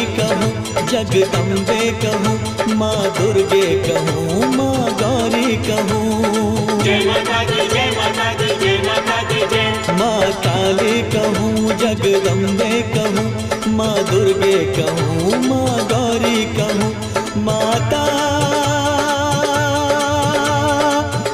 काली कहूँ जगदम्बे कहूँ माँ दुर्गे कहूँ माँ गौरी कहूँ। माँ काली कहूँ जगदम्बे कहूँ माँ दुर्गे कहूँ माँ गौरी कहूँ माता